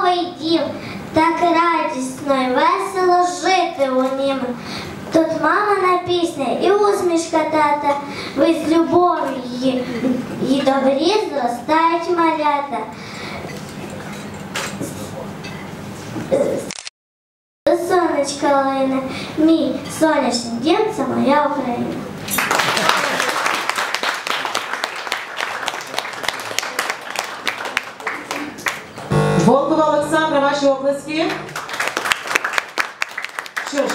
Новий дім, так радісно і весело жити у нім. Тут мамина пісня і усмішка тата, ви з любов'ю її, і добрі зростають малята. Сонечко лине, мій сонячний дім це моя Україна. Волкова Олександра, ваши оплески. Что? ж,